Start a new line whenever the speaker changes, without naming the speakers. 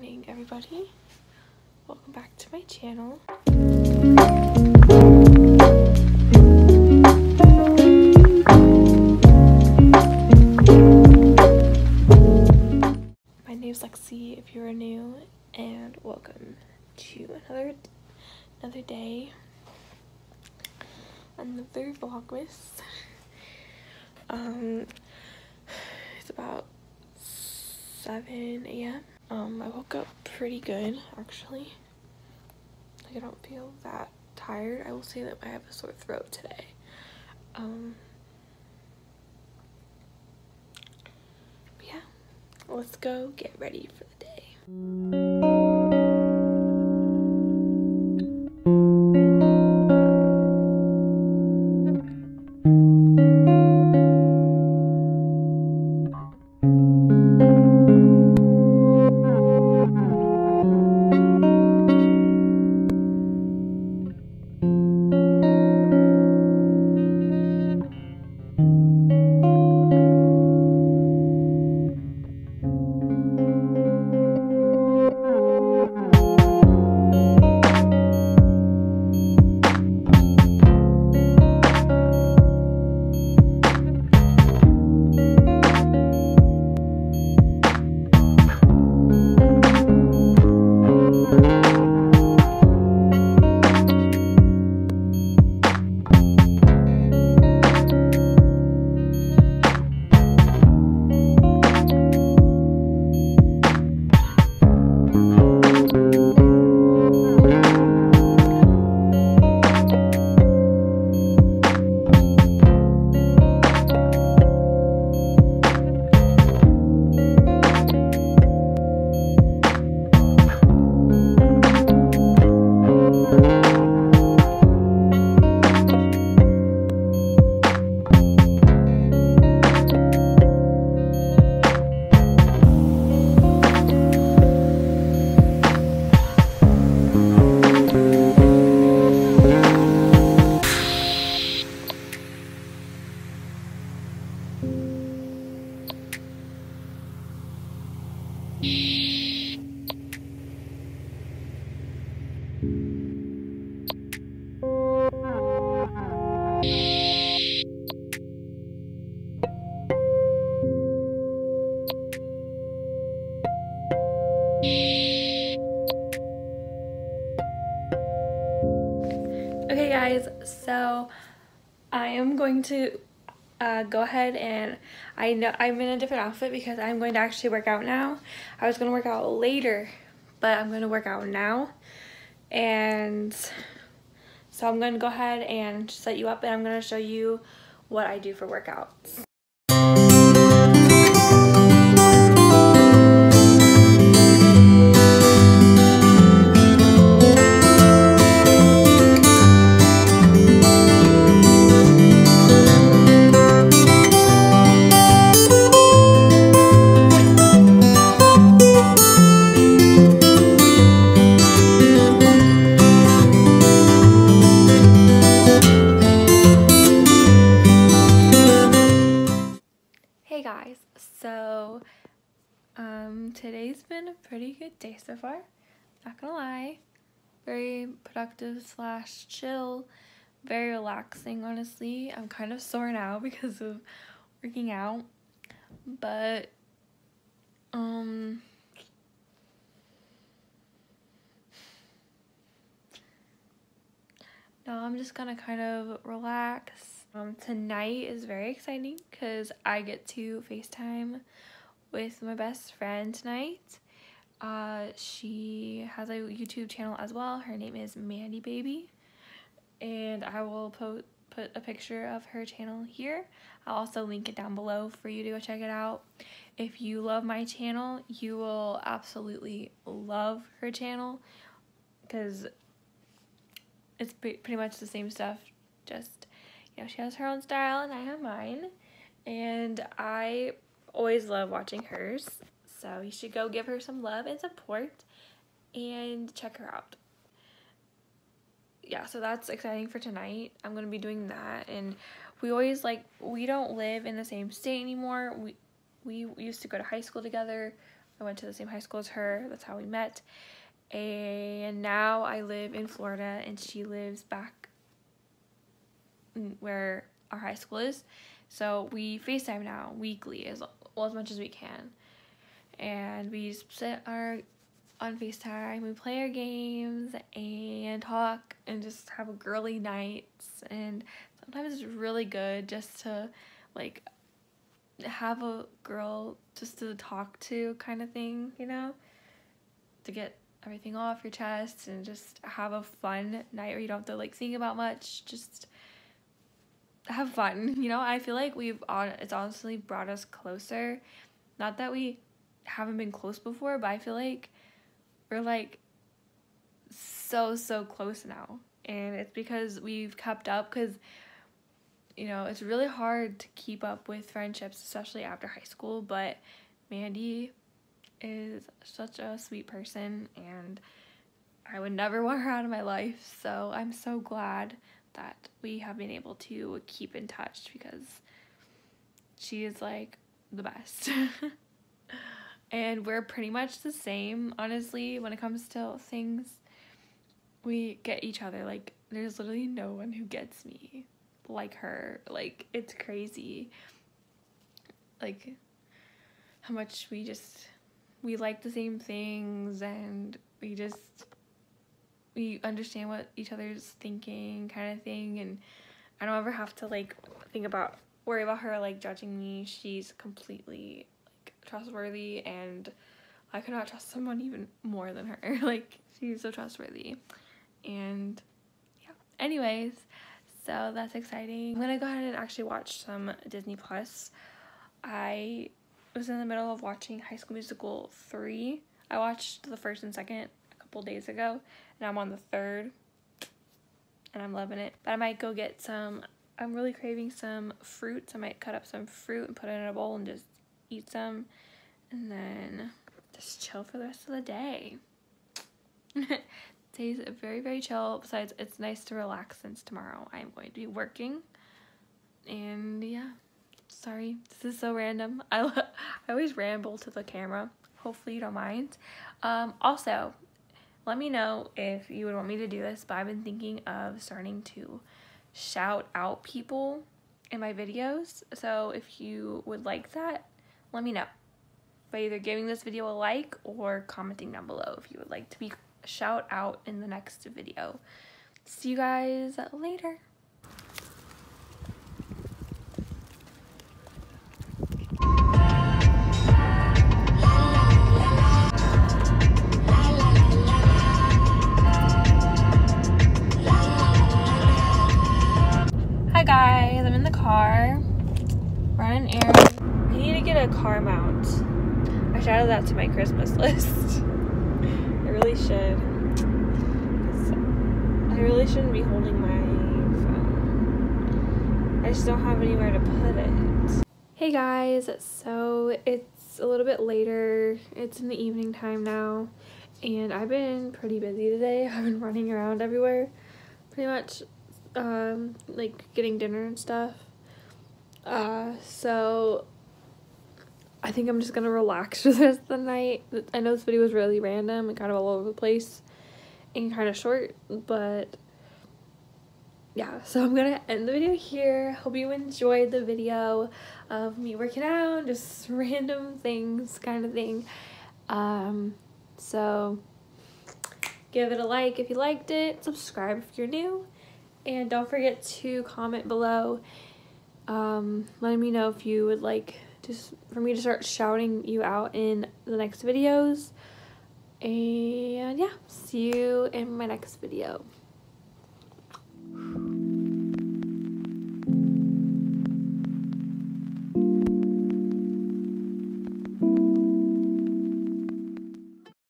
morning everybody. Welcome back to my channel. My name is Lexi if you're new and welcome to another another day. Another vlogmas. Um it's about 7 a.m. Um, I woke up pretty good actually. Like I don't feel that tired. I will say that I have a sore throat today. Um, yeah, let's go get ready for the day. Okay guys, so I am going to uh, go ahead and I know I'm in a different outfit because I'm going to actually work out now. I was going to work out later, but I'm going to work out now. And so I'm going to go ahead and set you up and I'm going to show you what I do for workouts. Been a pretty good day so far. Not gonna lie, very productive slash chill, very relaxing. Honestly, I'm kind of sore now because of working out, but um. Now I'm just gonna kind of relax um, tonight is very exciting because I get to FaceTime with my best friend tonight. Uh, she has a YouTube channel as well. Her name is Mandie Baby. And I will put put a picture of her channel here. I'll also link it down below for you to go check it out. If you love my channel, you will absolutely love her channel because it's pretty much the same stuff, just you know, she has her own style and I have mine. And I always love watching hers. So you should go give her some love and support and check her out. Yeah, so that's exciting for tonight. I'm going to be doing that. And we always like, we don't live in the same state anymore. We, we used to go to high school together. I went to the same high school as her. That's how we met. And now I live in Florida and she lives back where our high school is. So we FaceTime now weekly as well as much as we can. And we sit our on FaceTime, we play our games and talk and just have a girly nights and sometimes it's really good just to like have a girl just to talk to kind of thing, you know? To get everything off your chest and just have a fun night where you don't have to like think about much, just have fun, you know? I feel like we've on it's honestly brought us closer. Not that we haven't been close before, but I feel like we're like so so close now. And it's because we've kept up cuz you know, it's really hard to keep up with friendships, especially after high school, but Mandie is such a sweet person and I would never want her out of my life. So I'm so glad that we have been able to keep in touch because she is like the best. and we're pretty much the same, honestly, when it comes to things. We get each other. Like, there's literally no one who gets me like her. Like, it's crazy. Like, how much we just, we like the same things and we just, we understand what each other's thinking kind of thing. And I don't ever have to, like, think about, worry about her, like, judging me. She's completely, trustworthy and I could not trust someone even more than her. like, she's so trustworthy. And, yeah. Anyways, so that's exciting. I'm gonna go ahead and actually watch some Disney Plus. I was in the middle of watching High School Musical 3. I watched the first and second a couple days ago, and I'm on the third, and I'm loving it. But I might go get some, I'm really craving some fruits. I might cut up some fruit and put it in a bowl and just eat some, and then just chill for the rest of the day. Today's very, very chill. Besides, it's nice to relax since tomorrow I am going to be working. And yeah, sorry, this is so random. I, I always ramble to the camera. Hopefully you don't mind. Um, also, let me know if you would want me to do this, but I've been thinking of starting to shout out people in my videos. So if you would like that, let me know by either giving this video a like or commenting down below if you would like to be shout out in the next video. See you guys later. Car mount. I shouted that to my Christmas list I really should. I really shouldn't be holding my phone. I just don't have anywhere to put it. Hey guys, so it's a little bit later. It's in the evening time now. And I've been pretty busy today. I've been running around everywhere. Pretty much, um, like getting dinner and stuff. Uh, so I think I'm just gonna relax for the rest of the night. I know this video was really random and kind of all over the place and kind of short, but yeah, so I'm gonna end the video here. Hope you enjoyed the video of me working out, just random things kind of thing. Um, so give it a like if you liked it, subscribe if you're new, and don't forget to comment below um, letting me know if you would like for me to start shouting you out in the next videos. And yeah, see you in my next video.